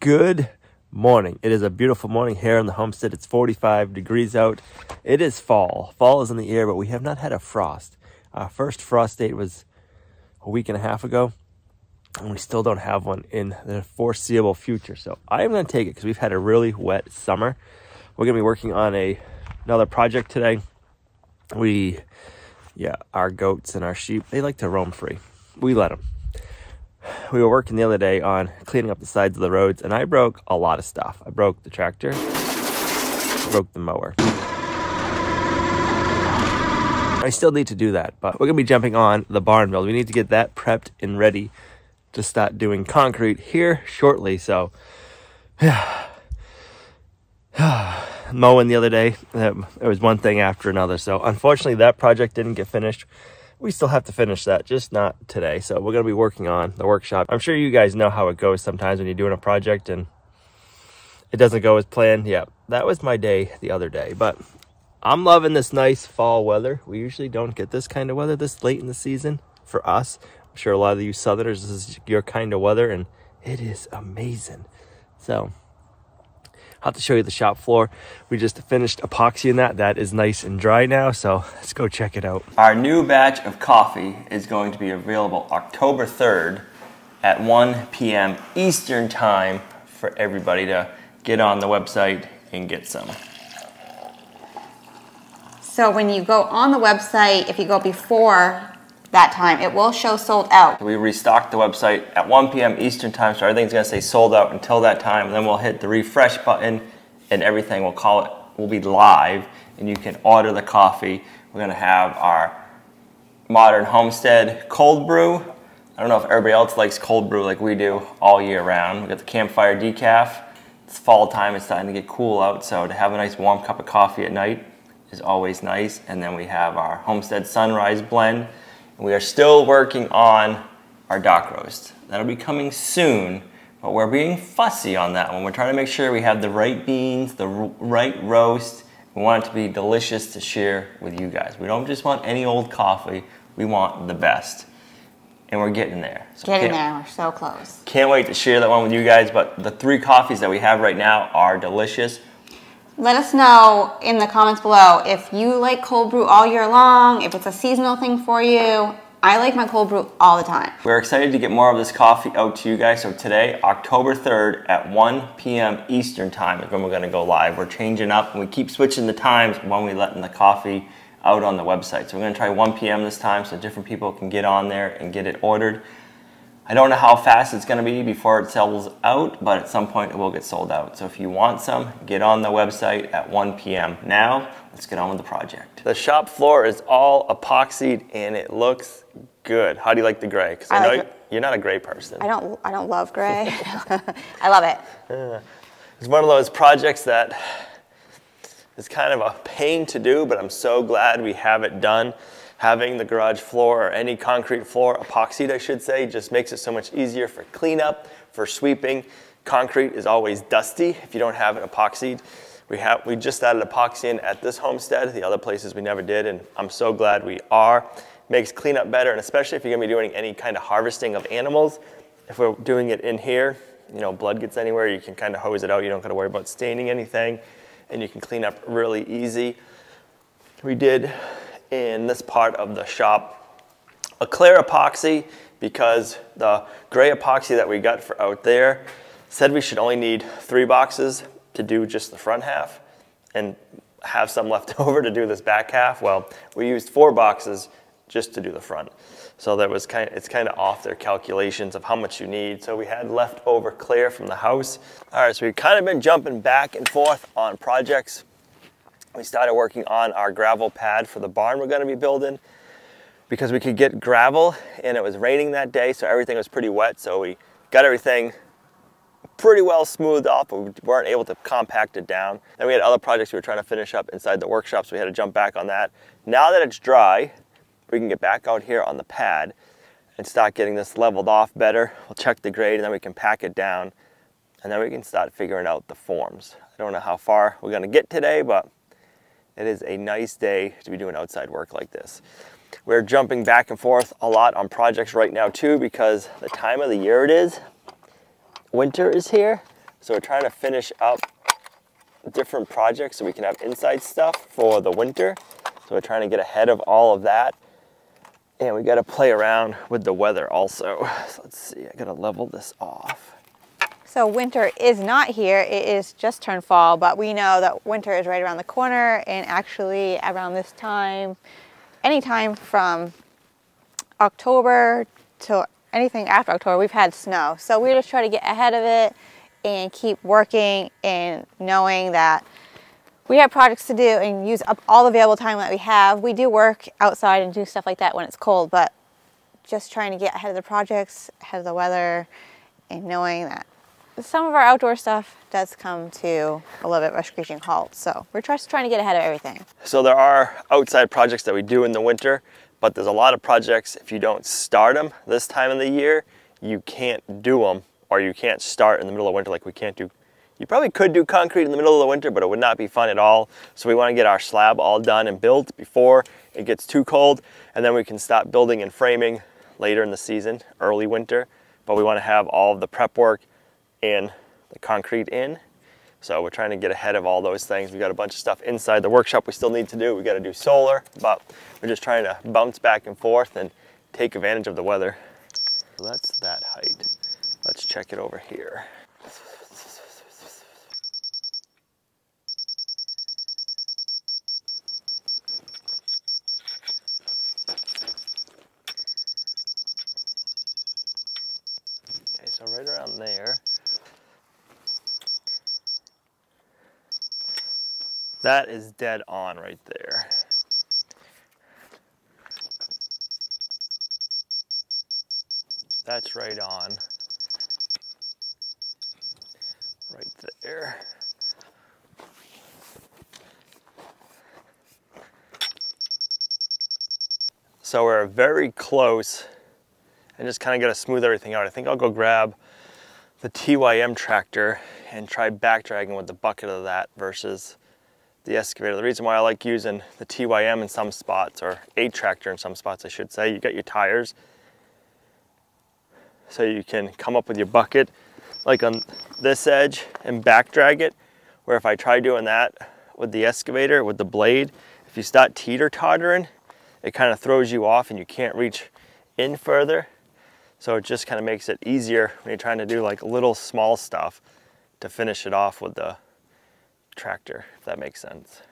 Good morning. It is a beautiful morning here in the homestead. It's 45 degrees out. It is fall. Fall is in the air, but we have not had a frost. Our first frost date was a week and a half ago, and we still don't have one in the foreseeable future. So I am going to take it because we've had a really wet summer. We're going to be working on a another project today. We, yeah, our goats and our sheep, they like to roam free. We let them we were working the other day on cleaning up the sides of the roads, and I broke a lot of stuff. I broke the tractor, broke the mower. I still need to do that, but we're gonna be jumping on the barn build. We need to get that prepped and ready to start doing concrete here shortly. So, yeah. mowing the other day, um, it was one thing after another. So, unfortunately, that project didn't get finished we still have to finish that, just not today. So we're going to be working on the workshop. I'm sure you guys know how it goes sometimes when you're doing a project and it doesn't go as planned. Yeah, that was my day the other day. But I'm loving this nice fall weather. We usually don't get this kind of weather this late in the season for us. I'm sure a lot of you southerners, this is your kind of weather and it is amazing. So I'll have to show you the shop floor. We just finished epoxying that. That is nice and dry now, so let's go check it out. Our new batch of coffee is going to be available October 3rd at 1 p.m. Eastern Time for everybody to get on the website and get some. So when you go on the website, if you go before that time. It will show sold out. We restocked the website at 1 p.m. Eastern time, so everything's gonna say sold out until that time. And then we'll hit the refresh button and everything will call it will be live and you can order the coffee. We're gonna have our modern homestead cold brew. I don't know if everybody else likes cold brew like we do all year round. We got the campfire decaf. It's fall time, it's starting to get cool out, so to have a nice warm cup of coffee at night is always nice. And then we have our homestead sunrise blend. We are still working on our dock roast. That'll be coming soon, but we're being fussy on that one. We're trying to make sure we have the right beans, the right roast. We want it to be delicious to share with you guys. We don't just want any old coffee, we want the best. And we're getting there. So getting there, we're so close. Can't wait to share that one with you guys, but the three coffees that we have right now are delicious. Let us know in the comments below if you like cold brew all year long, if it's a seasonal thing for you. I like my cold brew all the time. We're excited to get more of this coffee out to you guys. So today, October 3rd at 1 p.m. Eastern time is when we're gonna go live. We're changing up and we keep switching the times when we letting the coffee out on the website. So we're gonna try 1 p.m. this time so different people can get on there and get it ordered. I don't know how fast it's going to be before it sells out, but at some point it will get sold out. So if you want some, get on the website at 1 p.m. Now, let's get on with the project. The shop floor is all epoxied and it looks good. How do you like the gray? Because I, I, know like you're not a gray person. I don't, I don't love gray. I love it. Yeah. It's one of those projects that is kind of a pain to do, but I'm so glad we have it done having the garage floor or any concrete floor, epoxied I should say, just makes it so much easier for cleanup, for sweeping. Concrete is always dusty if you don't have it epoxied. We, have, we just added epoxy in at this homestead. The other places we never did, and I'm so glad we are. Makes cleanup better, and especially if you're gonna be doing any kind of harvesting of animals. If we're doing it in here, you know, blood gets anywhere, you can kind of hose it out. You don't gotta worry about staining anything, and you can clean up really easy. We did in this part of the shop. A clear epoxy because the gray epoxy that we got for out there said we should only need three boxes to do just the front half and have some left over to do this back half. Well, we used four boxes just to do the front. So that was kind of, it's kind of off their calculations of how much you need. So we had leftover clear from the house. All right, so we've kind of been jumping back and forth on projects we started working on our gravel pad for the barn we're gonna be building because we could get gravel and it was raining that day, so everything was pretty wet. So we got everything pretty well smoothed off, but we weren't able to compact it down. Then we had other projects we were trying to finish up inside the workshop, so we had to jump back on that. Now that it's dry, we can get back out here on the pad and start getting this leveled off better. We'll check the grade and then we can pack it down and then we can start figuring out the forms. I don't know how far we're gonna get today, but it is a nice day to be doing outside work like this. We're jumping back and forth a lot on projects right now too because the time of the year it is, winter is here. So we're trying to finish up different projects so we can have inside stuff for the winter. So we're trying to get ahead of all of that. And we gotta play around with the weather also. So let's see, I gotta level this off. So winter is not here, it is just turned fall, but we know that winter is right around the corner and actually around this time, anytime from October to anything after October, we've had snow. So we're just trying to get ahead of it and keep working and knowing that we have projects to do and use up all the available time that we have. We do work outside and do stuff like that when it's cold, but just trying to get ahead of the projects, ahead of the weather, and knowing that some of our outdoor stuff does come to a little bit of a screeching halt. So we're just trying to get ahead of everything. So there are outside projects that we do in the winter, but there's a lot of projects, if you don't start them this time of the year, you can't do them or you can't start in the middle of winter like we can't do you probably could do concrete in the middle of the winter, but it would not be fun at all. So we want to get our slab all done and built before it gets too cold, and then we can stop building and framing later in the season, early winter. But we want to have all of the prep work and the concrete in. So we're trying to get ahead of all those things. We've got a bunch of stuff inside the workshop we still need to do. We got to do solar, but we're just trying to bounce back and forth and take advantage of the weather. So that's that height. Let's check it over here. Okay, so right around there. That is dead on right there. That's right on. Right there. So we're very close and just kind of got to smooth everything out. I think I'll go grab the TYM tractor and try back dragging with the bucket of that versus the excavator. The reason why I like using the TYM in some spots, or a tractor in some spots I should say, you got your tires, so you can come up with your bucket like on this edge and back drag it, where if I try doing that with the excavator, with the blade, if you start teeter-tottering, it kind of throws you off and you can't reach in further. So it just kind of makes it easier when you're trying to do like little small stuff to finish it off with the tractor, if that makes sense.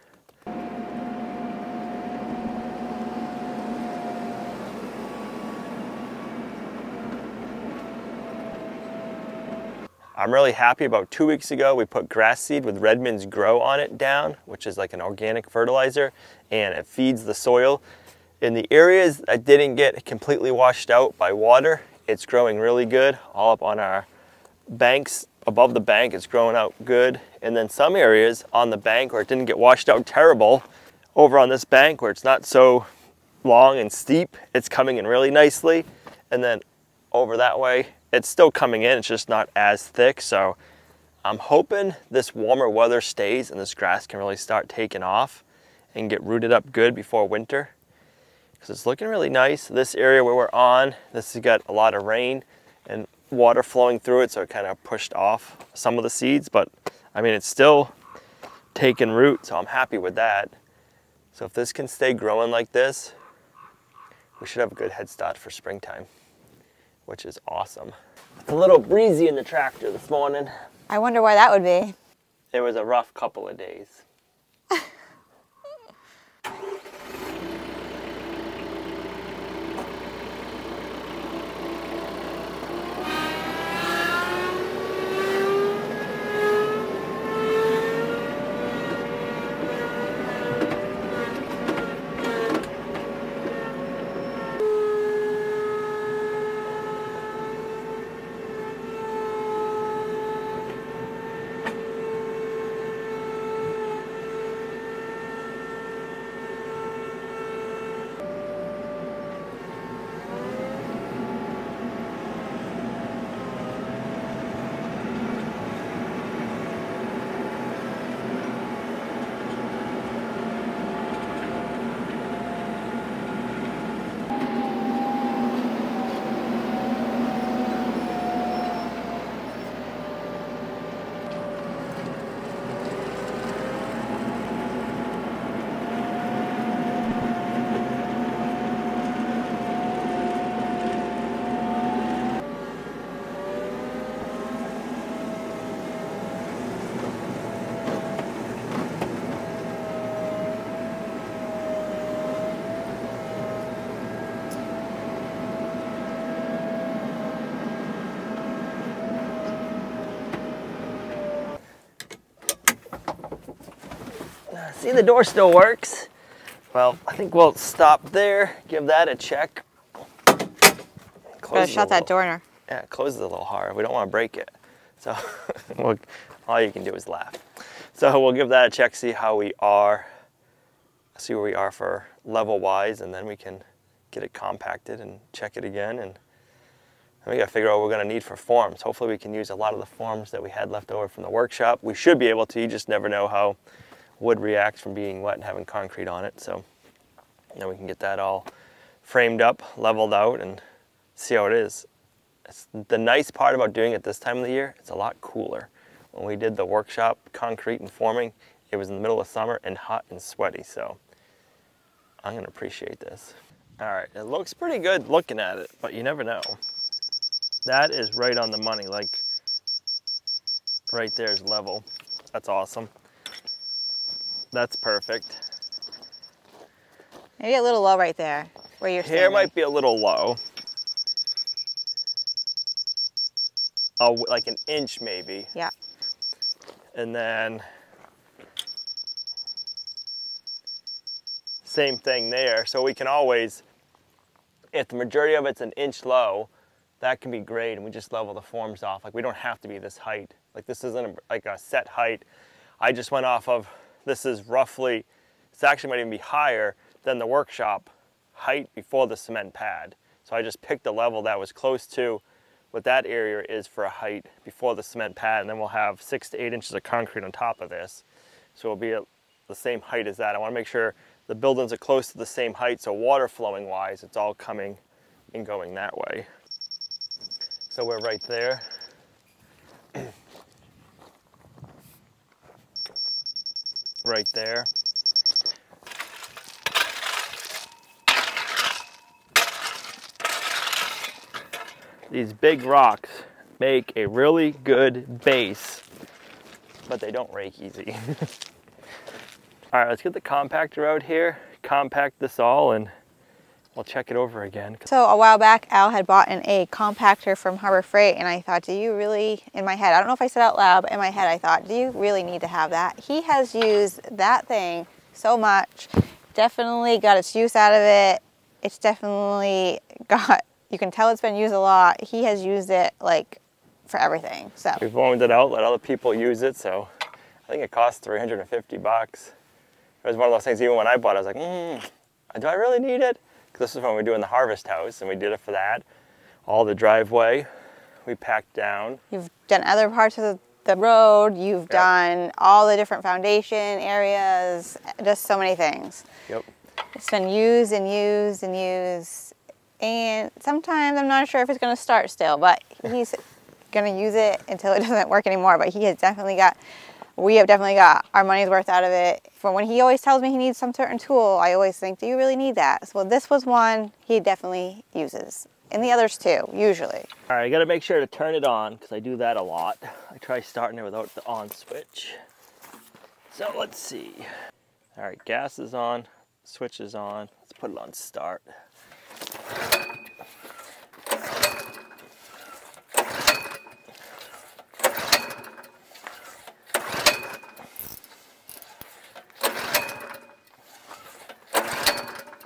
I'm really happy about two weeks ago we put grass seed with Redmond's Grow on it down, which is like an organic fertilizer and it feeds the soil. In the areas that didn't get completely washed out by water, it's growing really good all up on our banks above the bank it's growing out good. And then some areas on the bank where it didn't get washed out terrible over on this bank where it's not so long and steep it's coming in really nicely. And then over that way it's still coming in it's just not as thick. So I'm hoping this warmer weather stays and this grass can really start taking off and get rooted up good before winter. Because it's looking really nice. This area where we're on, this has got a lot of rain and water flowing through it, so it kind of pushed off some of the seeds, but I mean, it's still taking root, so I'm happy with that. So if this can stay growing like this, we should have a good head start for springtime, which is awesome. It's a little breezy in the tractor this morning. I wonder why that would be. It was a rough couple of days. See, the door still works. Well, I think we'll stop there, give that a check. Gotta Close shut that door. now. Yeah, it closes a little hard. We don't want to break it. So we'll, all you can do is laugh. So we'll give that a check, see how we are, see where we are for level wise, and then we can get it compacted and check it again. And then we got to figure out what we're going to need for forms. Hopefully we can use a lot of the forms that we had left over from the workshop. We should be able to. You just never know how wood reacts from being wet and having concrete on it. So then we can get that all framed up, leveled out, and see how it is. It's, the nice part about doing it this time of the year, it's a lot cooler. When we did the workshop, concrete and forming, it was in the middle of summer and hot and sweaty, so I'm gonna appreciate this. All right, it looks pretty good looking at it, but you never know. That is right on the money, like right there is level. That's awesome. That's perfect. Maybe a little low right there, where you're Here standing. might be a little low. Oh, like an inch maybe. Yeah. And then same thing there. So we can always, if the majority of it's an inch low, that can be great and we just level the forms off. Like we don't have to be this height. Like this isn't a, like a set height. I just went off of, this is roughly, it's actually might even be higher than the workshop height before the cement pad. So I just picked a level that was close to what that area is for a height before the cement pad, and then we'll have six to eight inches of concrete on top of this. So it'll be at the same height as that. I wanna make sure the buildings are close to the same height, so water flowing wise, it's all coming and going that way. So we're right there. right there. These big rocks make a really good base, but they don't rake easy. all right, let's get the compactor out here, compact this all, and we'll check it over again. So a while back, Al had bought an a compactor from Harbor Freight, and I thought, do you really, in my head, I don't know if I said out loud, but in my head, I thought, do you really need to have that? He has used that thing so much, definitely got its use out of it. It's definitely got, you can tell it's been used a lot. He has used it like for everything. So We've loaned it out, let other people use it, so I think it cost 350 bucks. It was one of those things, even when I bought it, I was like, mm, do I really need it? This is when we were doing the harvest house, and we did it for that. All the driveway, we packed down. you've done other parts of the, the road, you've done all the different foundation areas, just so many things. Yep. It's been used and used and used. And sometimes I'm not sure if it's going to start still, but he's going to use it until it doesn't work anymore. But he has definitely got, we have definitely got our money's worth out of it. For when he always tells me he needs some certain tool, I always think, do you really need that? So this was one he definitely uses. And the others too, usually. All right, I gotta make sure to turn it on because I do that a lot. I try starting it without the on switch. So let's see. All right, gas is on, switch is on. Let's put it on start.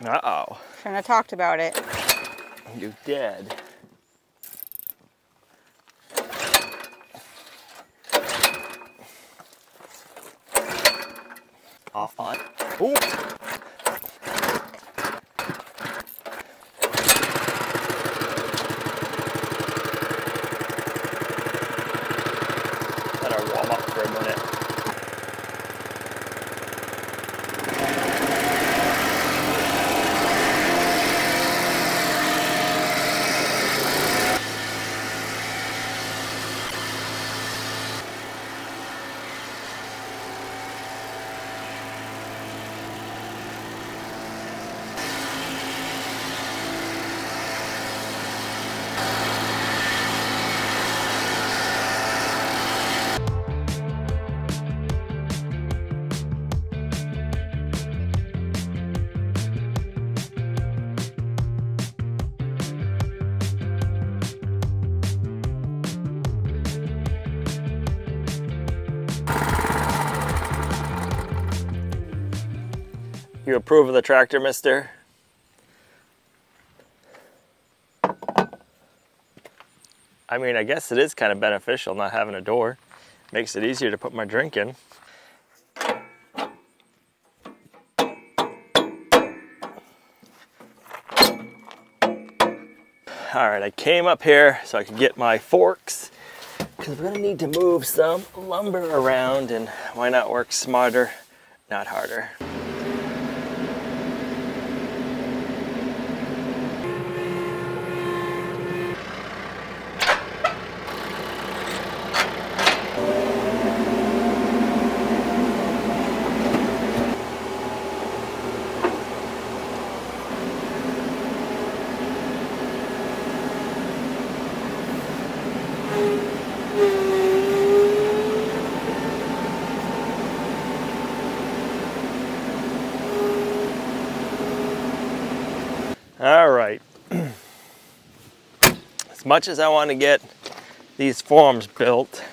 Uh-oh, Shouldn't have talked about it. you did. Off on. Ooh. You approve of the tractor, mister? I mean, I guess it is kind of beneficial not having a door. Makes it easier to put my drink in. All right, I came up here so I could get my forks because we're gonna need to move some lumber around and why not work smarter, not harder. All right. as much as I want to get these forms built,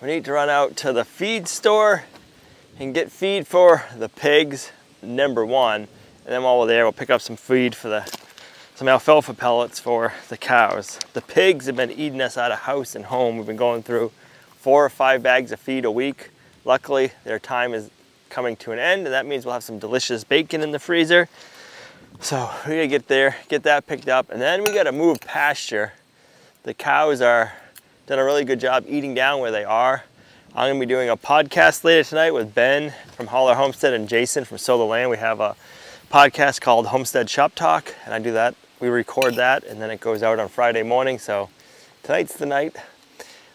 we need to run out to the feed store and get feed for the pigs, number one. And then while we're there, we'll pick up some feed for the some alfalfa pellets for the cows. The pigs have been eating us out of house and home. We've been going through four or five bags of feed a week. Luckily, their time is coming to an end, and that means we'll have some delicious bacon in the freezer. So we gotta get there, get that picked up, and then we gotta move pasture. The cows are done a really good job eating down where they are. I'm gonna be doing a podcast later tonight with Ben from Holler Homestead and Jason from Solar Land. We have a podcast called Homestead Shop Talk, and I do that. We record that, and then it goes out on Friday morning. So tonight's the night.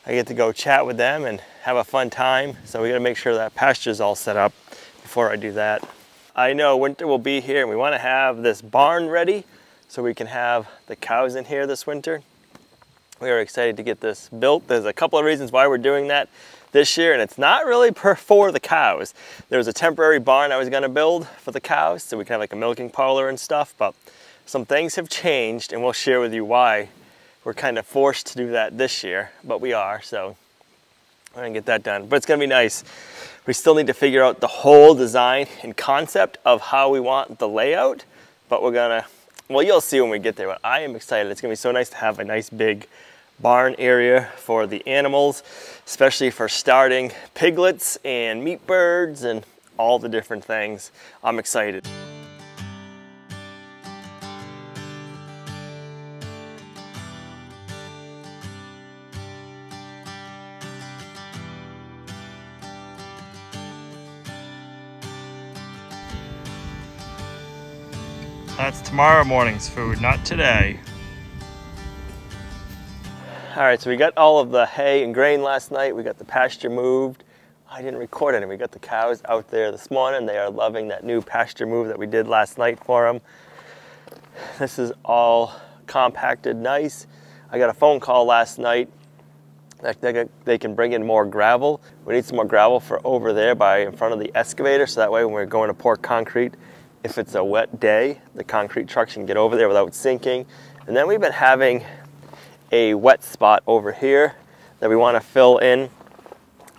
I get to go chat with them and have a fun time. So we gotta make sure that pasture's all set up before I do that. I know winter will be here and we want to have this barn ready so we can have the cows in here this winter. We are excited to get this built. There's a couple of reasons why we're doing that this year and it's not really per for the cows. There was a temporary barn I was going to build for the cows so we can have like a milking parlor and stuff but some things have changed and we'll share with you why we're kind of forced to do that this year but we are so we're gonna get that done but it's gonna be nice we still need to figure out the whole design and concept of how we want the layout, but we're gonna, well, you'll see when we get there, but I am excited. It's gonna be so nice to have a nice big barn area for the animals, especially for starting piglets and meat birds and all the different things. I'm excited. That's tomorrow morning's food, not today. All right, so we got all of the hay and grain last night. We got the pasture moved. I didn't record any. We got the cows out there this morning. They are loving that new pasture move that we did last night for them. This is all compacted nice. I got a phone call last night that they can bring in more gravel. We need some more gravel for over there by in front of the excavator so that way when we're going to pour concrete, if it's a wet day, the concrete trucks can get over there without sinking. And then we've been having a wet spot over here that we want to fill in.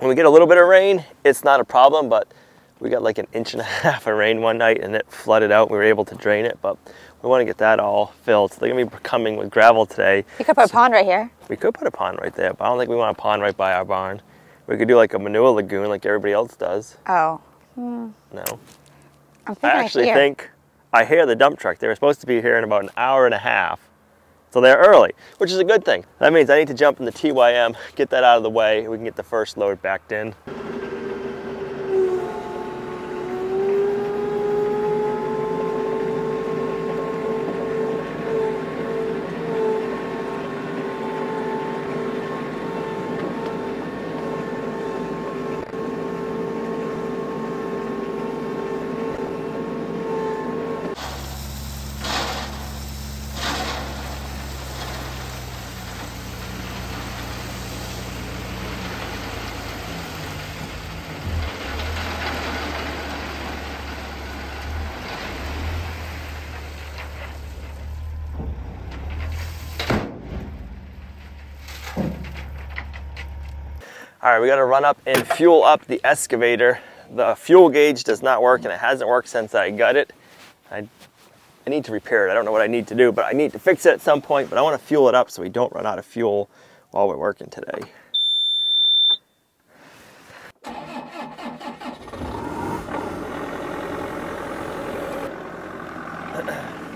When we get a little bit of rain, it's not a problem, but we got like an inch and a half of rain one night and it flooded out. We were able to drain it, but we want to get that all filled. So they're gonna be coming with gravel today. You could put a pond right here. We could put a pond right there, but I don't think we want a pond right by our barn. We could do like a manure lagoon like everybody else does. Oh. Hmm. No. I actually think I hear the dump truck. They were supposed to be here in about an hour and a half. So they're early, which is a good thing. That means I need to jump in the TYM, get that out of the way, we can get the first load backed in. Right, we gotta run up and fuel up the excavator the fuel gauge does not work and it hasn't worked since I got it. I, I need to repair it. I don't know what I need to do, but I need to fix it at some point, but I want to fuel it up so we don't run out of fuel while we're working today.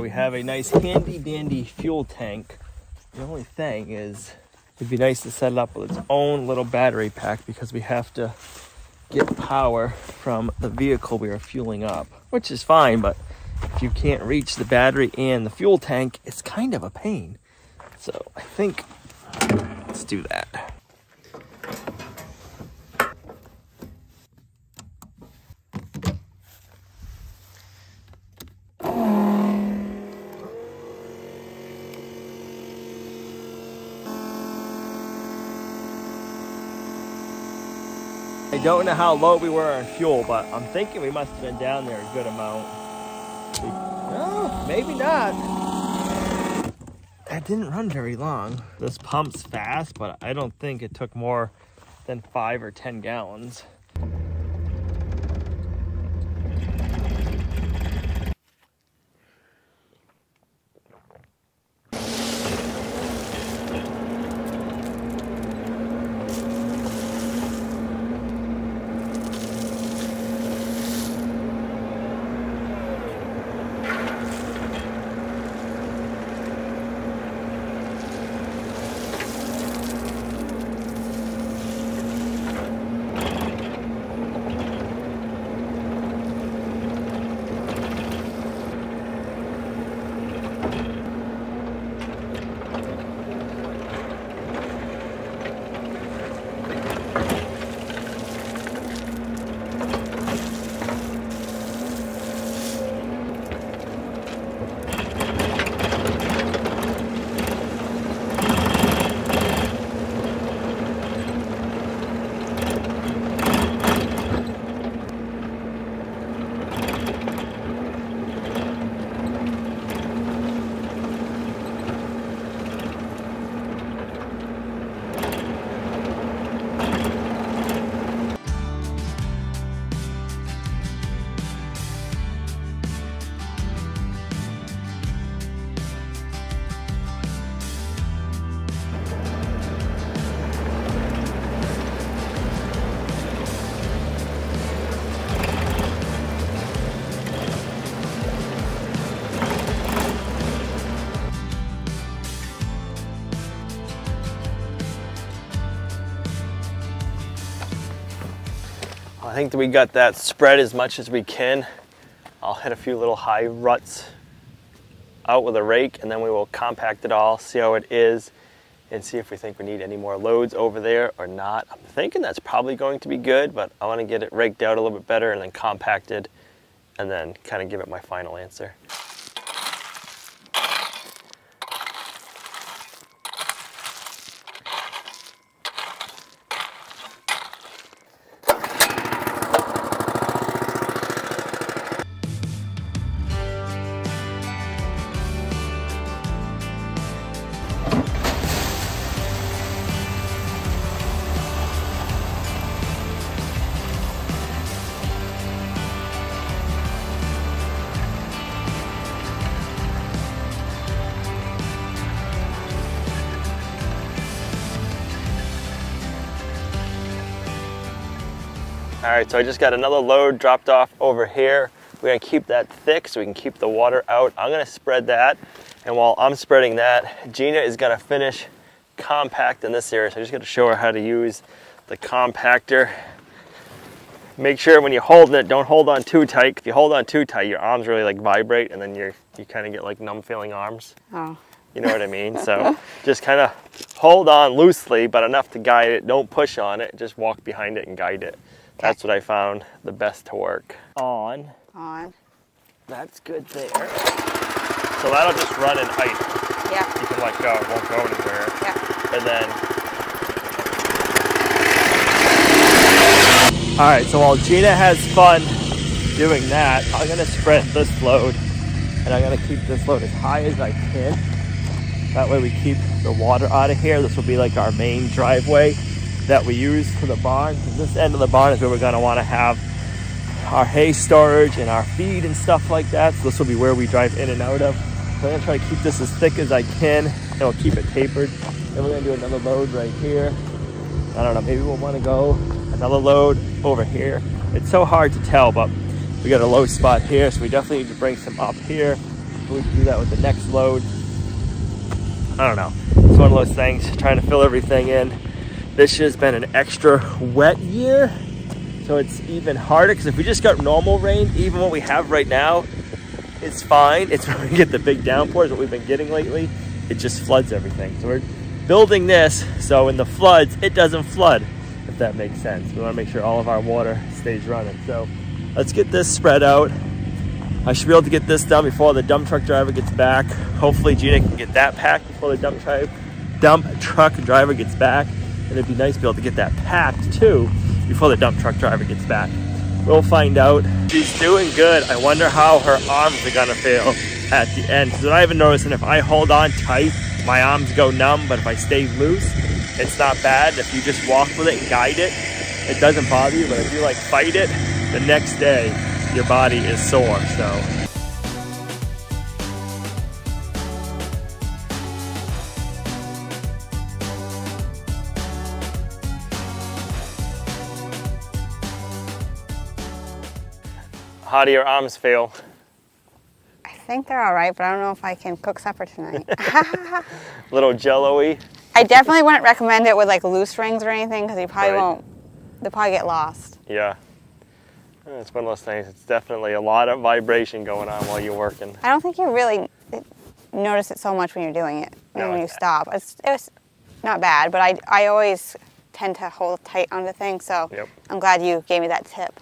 we have a nice handy dandy fuel tank. The only thing is, it'd be nice to set it up with its own little battery pack because we have to get power from the vehicle we are fueling up, which is fine, but if you can't reach the battery and the fuel tank, it's kind of a pain. So I think let's do that. Don't know how low we were on fuel, but I'm thinking we must have been down there a good amount. No, maybe not. That didn't run very long. This pump's fast, but I don't think it took more than five or 10 gallons. Think that we got that spread as much as we can. I'll hit a few little high ruts out with a rake and then we will compact it all, see how it is, and see if we think we need any more loads over there or not. I'm thinking that's probably going to be good, but I want to get it raked out a little bit better and then compacted and then kind of give it my final answer. Right, so I just got another load dropped off over here. We're gonna keep that thick so we can keep the water out. I'm gonna spread that, and while I'm spreading that, Gina is gonna finish compacting this area. So I just gotta show her how to use the compactor. Make sure when you're holding it, don't hold on too tight. If you hold on too tight, your arms really like vibrate and then you're, you kind of get like numb feeling arms. Oh. You know what I mean? So just kind of hold on loosely, but enough to guide it. Don't push on it. Just walk behind it and guide it. That's what I found the best to work. On. On. That's good there. So that'll just run and idle. Yeah. You can let go, it won't go anywhere. Yeah. And then, All right, so while Gina has fun doing that, I'm gonna spread this load and I'm gonna keep this load as high as I can. That way we keep the water out of here. This will be like our main driveway that we use to the barn. This end of the barn is where we're gonna wanna have our hay storage and our feed and stuff like that. So this will be where we drive in and out of. So I'm gonna try to keep this as thick as I can and we'll keep it tapered. Then we're gonna do another load right here. I don't know, maybe we'll wanna go another load over here. It's so hard to tell, but we got a low spot here, so we definitely need to bring some up here. We can do that with the next load. I don't know. It's one of those things, trying to fill everything in. This year's been an extra wet year, so it's even harder because if we just got normal rain, even what we have right now, it's fine. It's when we get the big downpours that we've been getting lately, it just floods everything. So we're building this so in the floods, it doesn't flood, if that makes sense. We want to make sure all of our water stays running. So let's get this spread out. I should be able to get this done before the dump truck driver gets back. Hopefully Gina can get that packed before the dump dump truck driver gets back. And it'd be nice to be able to get that packed too before the dump truck driver gets back. We'll find out. She's doing good. I wonder how her arms are gonna feel at the end. Because I've even noticing if I hold on tight, my arms go numb, but if I stay loose, it's not bad. If you just walk with it and guide it, it doesn't bother you. But if you like fight it, the next day your body is sore. So how do your arms feel? I think they're all right, but I don't know if I can cook supper tonight. A little jello-y? I definitely wouldn't recommend it with like loose rings or anything because you probably Right. won't. They'll probably get lost. Yeah. Uh, It's one of those things. It's definitely a lot of vibration going on while you're working. I don't think you really notice it so much when you're doing it. No, when you stop, it's it's not bad, but I I always tend to hold tight on onto things. So Yep. I'm glad you gave me that tip.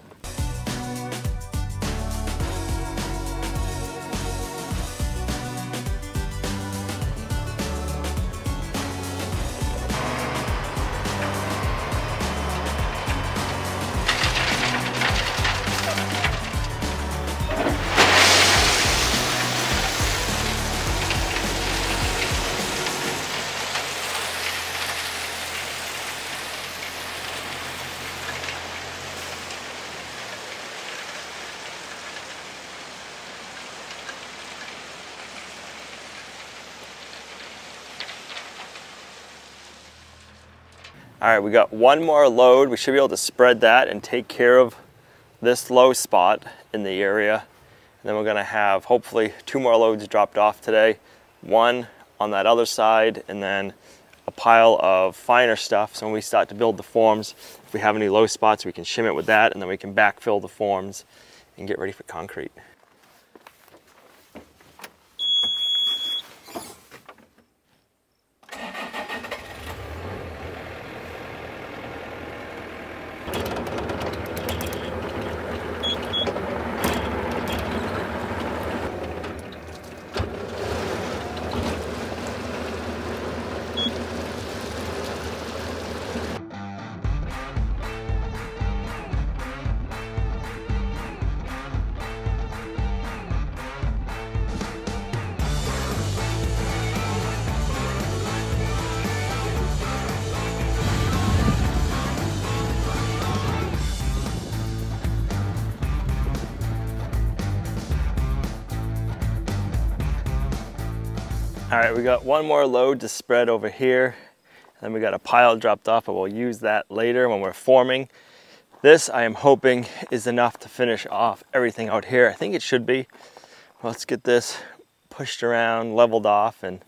All right, we got one more load. We should be able to spread that and take care of this low spot in the area. And then we're gonna have hopefully two more loads dropped off today. One on that other side and then a pile of finer stuff. So when we start to build the forms, if we have any low spots, we can shim it with that and then we can backfill the forms and get ready for concrete. All right, we got one more load to spread over here. Then we got a pile dropped off, but we'll use that later when we're forming. This, I am hoping, is enough to finish off everything out here. I think it should be. Let's get this pushed around, leveled off, and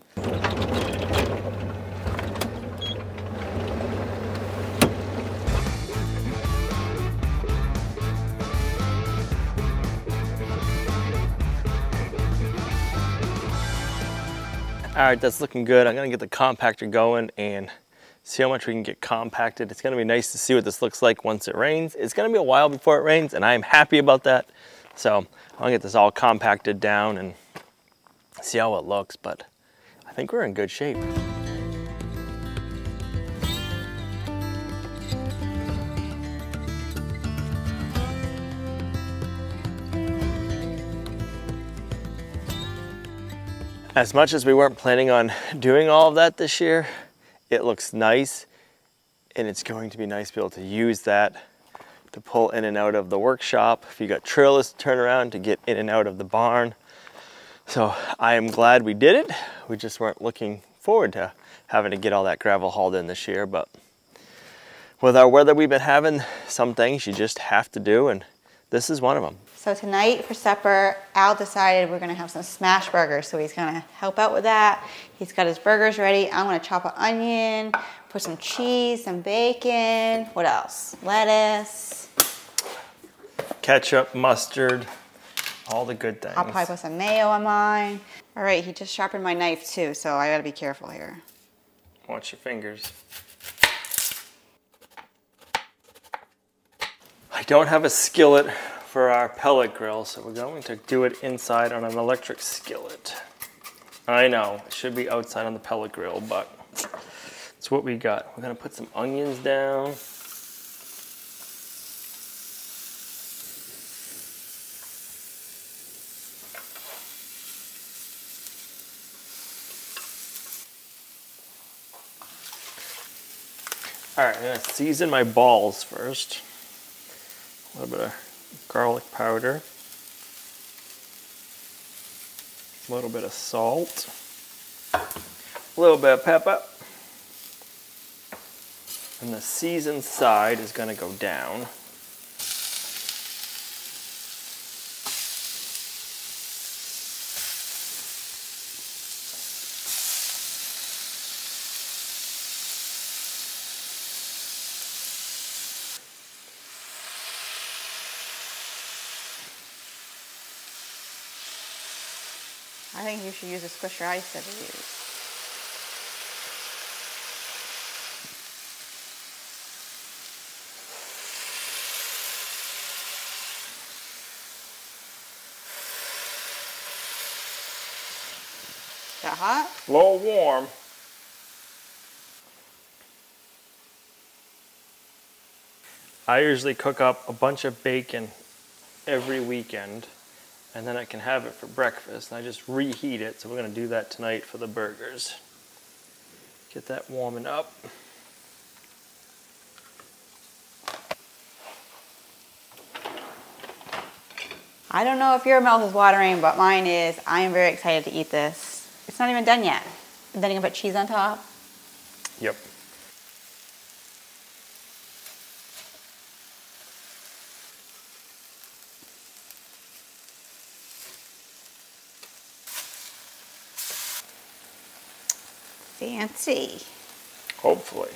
All right, that's looking good. I'm gonna get the compactor going and see how much we can get compacted. It's gonna be nice to see what this looks like once it rains. It's gonna be a while before it rains and I am happy about that. So I'll get this all compacted down and see how it looks, but I think we're in good shape. As much as we weren't planning on doing all of that this year, it looks nice and it's going to be nice to be able to use that to pull in and out of the workshop. If you got trailers to turn around to get in and out of the barn. So I am glad we did it. We just weren't looking forward to having to get all that gravel hauled in this year, but with our weather we've been having, some things you just have to do and this is one of them. So tonight for supper, Al decided we're gonna have some smash burgers. So he's gonna help out with that. He's got his burgers ready. I'm gonna chop an onion, put some cheese, some bacon. What else? Lettuce. Ketchup, mustard, all the good things. I'll probably put some mayo on mine. All right, he just sharpened my knife too, so I gotta be careful here. Watch your fingers. I don't have a skillet for our pellet grill, so we're going to do it inside on an electric skillet. I know, it should be outside on the pellet grill, but it's what we got. We're gonna put some onions down. All right, I'm gonna season my balls first. A little bit of garlic powder. A little bit of salt. A little bit of pepper. And the seasoned side is gonna go down. I you should use a squisher I said to use. That hot? Little warm. I usually cook up a bunch of bacon every weekend and then I can have it for breakfast and I just reheat it. So we're gonna do that tonight for the burgers. Get that warming up. I don't know if your mouth is watering, but mine is. I am very excited to eat this. It's not even done yet. And then you can put cheese on top. Yep. Fancy. Hopefully.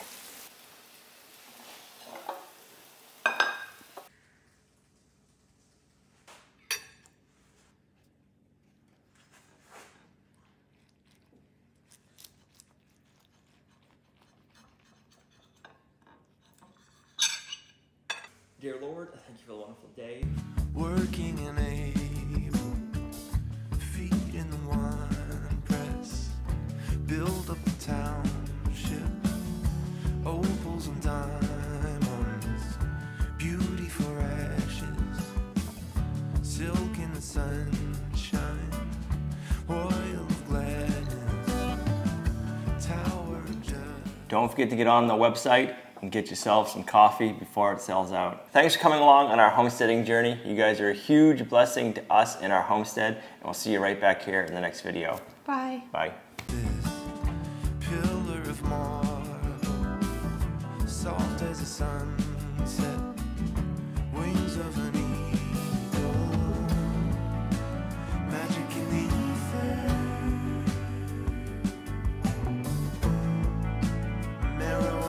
Dear Lord, I thank you for a wonderful day. Working and able, feet in the wine press, build up a township, opals and diamonds, beauty for ashes, silk in the sunshine, oil of gladness, tower of. Don't forget to get on the website and get yourself some coffee before it sells out. Thanks for coming along on our homesteading journey. You guys are a huge blessing to us in our homestead, and we'll see you right back here in the next video. Bye. Bye. Sunset, wings of an